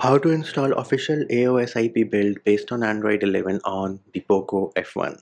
How to install official AOSiP build based on Android 11 on the POCO F1.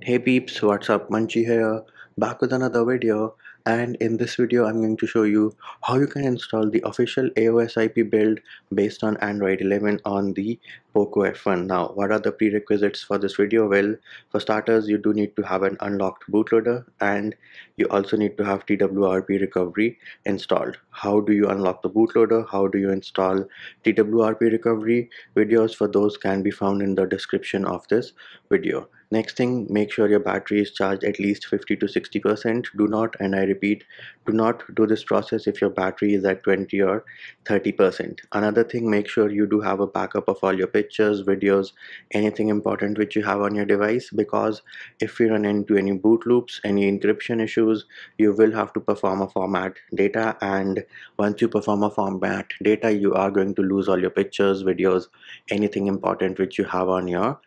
Hey peeps, what's up? Munchy here, back with another video and in this video I'm going to show you how you can install the official AOSiP build based on Android 11 on the POCO F1. Now what are the prerequisites for this video? Well for starters you do need to have an unlocked bootloader and you also need to have TWRP recovery installed. How do you unlock the bootloader? How do you install TWRP recovery? Videos for those can be found in the description of this video. Next thing, make sure your battery is charged at least 50 to 60%. Do not, and I repeat, do not do this process if your battery is at 20 or 30%. Another thing, make sure you do have a backup of all your pictures, videos, anything important which you have on your device because if you run into any boot loops, any encryption issues, you will have to perform a format data and once you perform a format data, you are going to lose all your pictures, videos, anything important which you have on your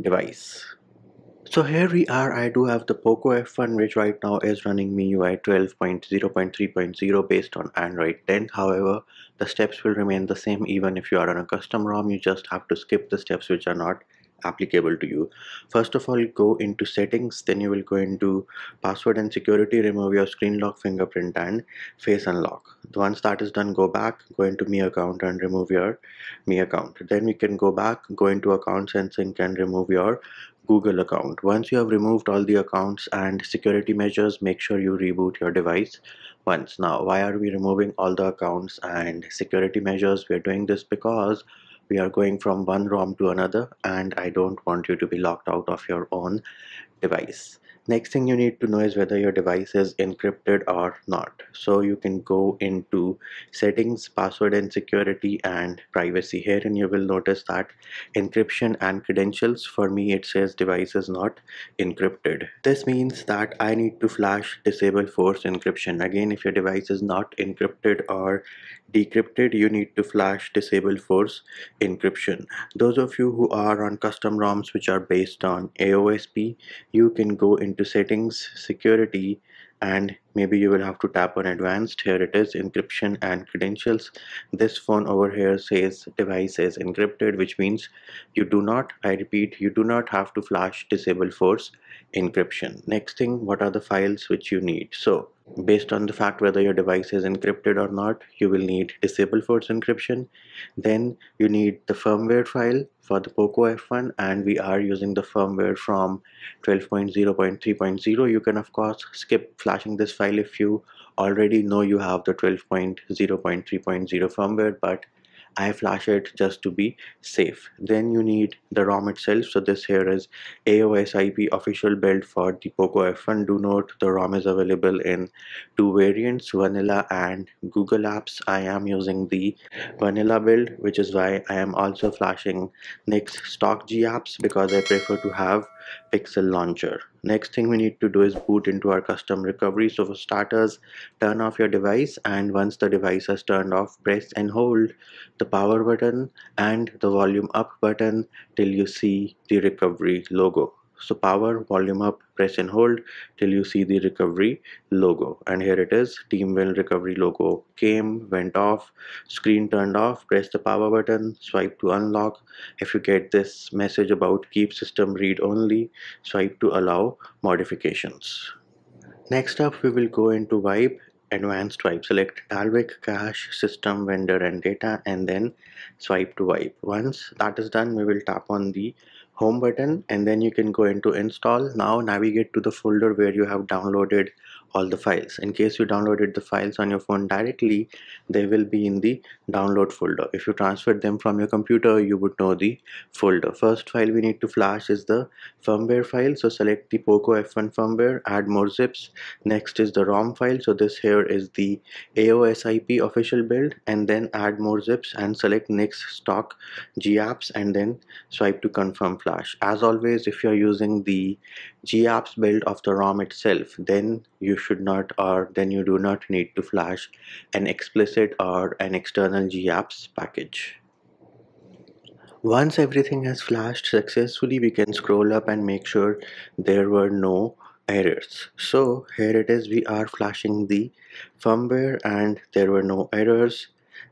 device. So here we are, I do have the POCO F1 which right now is running MIUI 12.0.3.0 based on Android 10. However, the steps will remain the same even if you are on a custom ROM, you just have to skip the steps which are not applicable to you. First of all, go into settings, then you will go into password and security, remove your screen lock, fingerprint and face unlock. Once that is done, go back, go into Mi account and remove your Mi account. Then we can go back, go into accounts and sync and remove your Google account. Once you have removed all the accounts and security measures, make sure you reboot your device once. Now, why are we removing all the accounts and security measures? We're doing this because we are going from one ROM to another and I don't want you to be locked out of your own device next thing you need to know is whether your device is encrypted or not. So you can go into settings password and security and privacy here and you will notice that encryption and credentials for me it says device is not encrypted. This means that I need to flash disable force encryption. Again if your device is not encrypted or decrypted you need to flash disable force encryption. Those of you who are on custom ROMs which are based on AOSP you can go into settings security and maybe you will have to tap on advanced. Here it is encryption and credentials. This phone over here says device is encrypted which means you do not i repeat you do not have to flash disable force encryption. Next thing what are the files which you need? So based on the fact whether your device is encrypted or not you will need disable force encryption. Then you need the firmware file for the POCO F1 and we are using the firmware from 12.0.3.0 you can of course skip flashing this file if you already know you have the 12.0.3.0 firmware but I flash it just to be safe. Then you need the ROM itself. So this here is AOSiP official build for the POCO F1 do note the ROM is available in two variants vanilla and Google Apps. I am using the vanilla build which is why I am also flashing Nik's stock G apps because I prefer to have pixel launcher. Next thing we need to do is boot into our custom recovery. So for starters turn off your device and once the device has turned off press and hold the power button and the volume up button till you see the recovery logo so power volume up press and hold till you see the recovery logo. And here it is TeamWin recovery logo came went off screen turned off press the power button swipe to unlock. If you get this message about keep system read only swipe to allow modifications. Next up we will go into wipe advanced wipe. Select Dalvik cache system vendor and data and then swipe to wipe. Once that is done we will tap on the home button and then you can go into install. Now navigate to the folder where you have downloaded all the files. In case you downloaded the files on your phone directly they will be in the download folder. If you transferred them from your computer you would know the folder. First file we need to flash is the firmware file. So select the poco f1 firmware add more zips. Next is the rom file. So this here is the aos ip official build and then add more zips and select Nik's stock gapps and then swipe to confirm flash. As always if you're using the gapps build of the rom itself then you should not or then you do not need to flash an explicit or an external GApps package. Once everything has flashed successfully, we can scroll up and make sure there were no errors. So here it is. We are flashing the firmware and there were no errors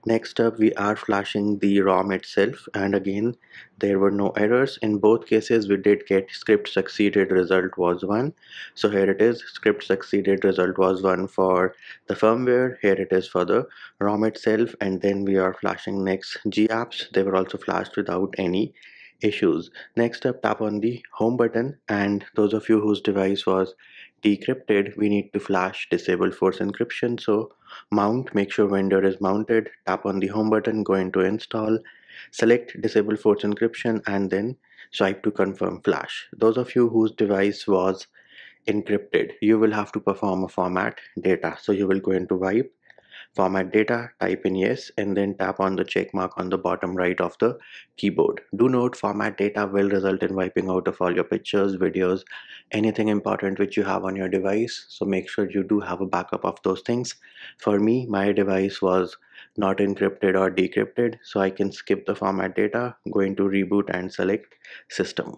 Nik's up we are flashing the ROM itself and again there were no errors. In both cases we did get script succeeded result was 1 so here it is script succeeded result was 1 for the firmware. Here it is for the ROM itself and then we are flashing next GApps they were also flashed without any issues. Next up, tap on the home button and those of you whose device was decrypted, we need to flash disable force encryption. So mount, make sure vendor is mounted, tap on the home button, go into install, select disable force encryption and then swipe to confirm flash. Those of you whose device was encrypted, you will have to perform a format data. So you will go into wipe format data, type in yes, and then tap on the check mark on the bottom right of the keyboard. Do note format data will result in wiping out of all your pictures, videos, anything important which you have on your device. So make sure you do have a backup of those things. For me, my device was not encrypted or decrypted, so I can skip the format data, go into reboot and select system.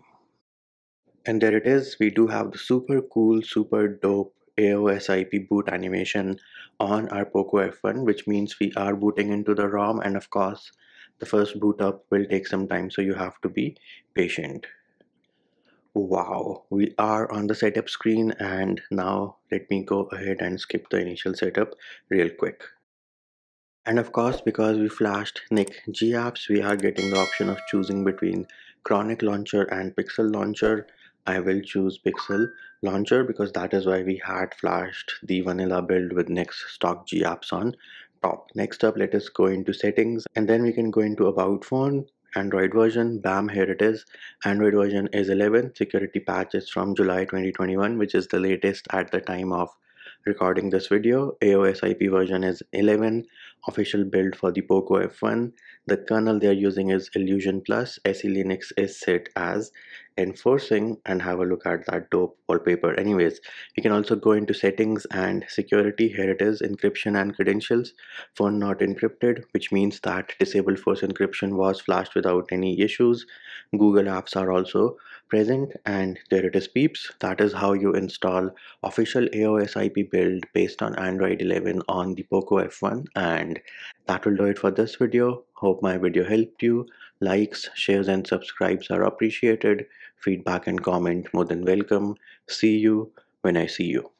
And there it is, we do have the super cool, super dope AOSiP boot animation on our POCO F1 which means we are booting into the ROM and of course the first boot up will take some time so you have to be patient. Wow, we are on the setup screen and now let me go ahead and skip the initial setup real quick. And of course, because we flashed Nik GApps, we are getting the option of choosing between Chronic Launcher and Pixel Launcher. I will choose Pixel Launcher because that is why we had flashed the vanilla build with Nik's stock G apps on top. Next up, let us go into settings and then we can go into about phone, Android version, bam, here it is. Android version is 11, security patch is from July 2021, which is the latest at the time of recording this video. AOSiP version is 11, official build for the POCO F1. The kernel they are using is Illusion Plus. SE Linux is set as enforcing and have a look at that dope wallpaper. Anyways you can also go into settings and security. Here it is encryption and credentials. Phone not encrypted which means that disable force encryption was flashed without any issues. Google apps are also present and there it is peeps. That is how you install official AOSiP build based on android 11 on the poco f1 and that will do it for this video. Hope my video helped you likes shares and subscribes are appreciated. Feedback and comment more than welcome. See you when i see you